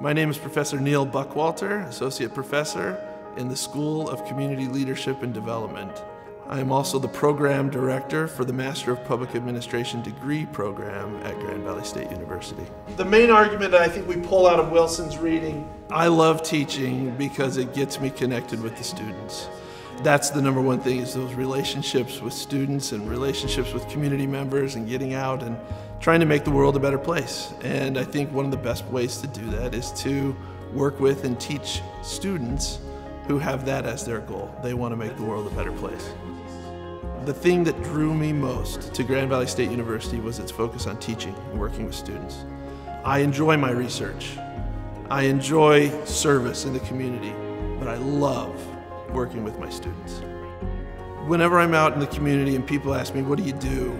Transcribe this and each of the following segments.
My name is Professor Neal Buckwalter, Associate Professor in the School of Community Leadership and Development. I am also the Program Director for the Master of Public Administration degree program at Grand Valley State University. The main argument I think we pull out of Wilson's reading I love teaching because it gets me connected with the students. That's the number one thing is those relationships with students and relationships with community members and getting out and trying to make the world a better place. And I think one of the best ways to do that is to work with and teach students who have that as their goal. They want to make the world a better place. The thing that drew me most to Grand Valley State University was its focus on teaching and working with students. I enjoy my research. I enjoy service in the community, but I love working with my students. Whenever I'm out in the community and people ask me, what do you do?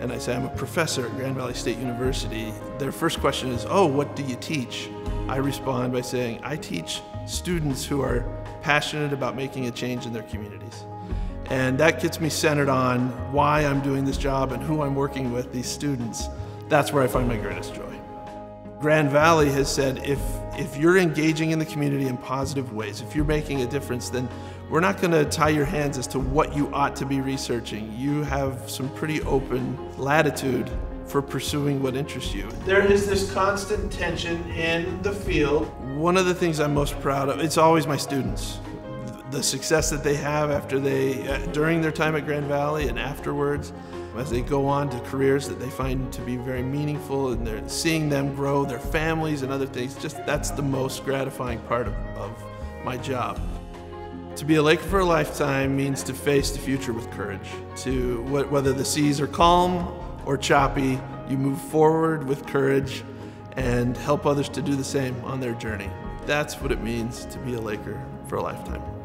And I say, I'm a professor at Grand Valley State University, their first question is, oh, what do you teach? I respond by saying, I teach students who are passionate about making a change in their communities. And that gets me centered on why I'm doing this job and who I'm working with, these students. That's where I find my greatest joy. Grand Valley has said if, if you're engaging in the community in positive ways, if you're making a difference, then we're not going to tie your hands as to what you ought to be researching. You have some pretty open latitude for pursuing what interests you. There is this constant tension in the field. One of the things I'm most proud of, it's always my students the success that they have after they, uh, during their time at Grand Valley and afterwards, as they go on to careers that they find to be very meaningful and they're seeing them grow, their families and other things, just that's the most gratifying part of, of my job. To be a Laker for a lifetime means to face the future with courage. To whether the seas are calm or choppy, you move forward with courage and help others to do the same on their journey. That's what it means to be a Laker for a lifetime.